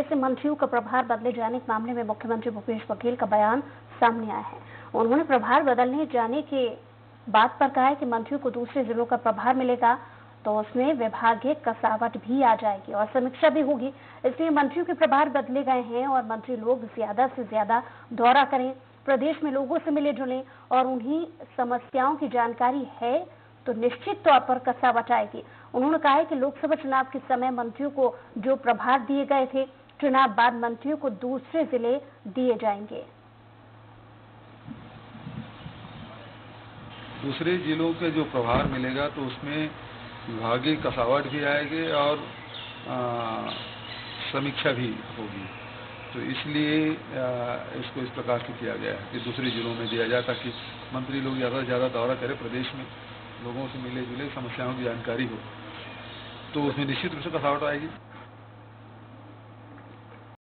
हफ़्ते से मंत्रियों का प्रभार बदले जाने के मामले में मुख्यमंत्री भूपेश बघेल का बयान सामने आया है। उन्होंने प्रभार बदलने जाने के बात पर कहा है कि मंत्रियों को दूसरे जिलों का प्रभार मिलेगा तो उसमें विभागीय कसावट भी आ जाएगी और समीक्षा भी होगी। इसलिए मंत्रियों के प्रभार बदले गए हैं और मंत्री लोग ज़्यादा से ज़्यादा दौरा करें, प्रदेश में लोगों से मिले जुले और उन्हीं समस्याओं की जानकारी है तो निश्चित तौर पर कसावट आएगी। उन्होंने कहा है कि लोकसभा चुनाव के समय मंत्रियों को जो प्रभार दिए गए थे चुनाव बाद मंत्रियों को दूसरे ज़िले दिए जाएँगे। दूसरे जिलों के जो प्रभार मिलेगा तो उसमें विभागीय कसावट भी आएगी और समीक्षा भी होगी। तो इसलिए इसको इस प्रकार से किया गया है कि दूसरे जिलों में दिया जाए ताकि मंत्री लोग ज़्यादा से ज़्यादा दौरा करें, प्रदेश में लोगों से मिले जुले समस्याओं की जानकारी हो। तो उसमें निश्चित रूप से कसावट आएगी।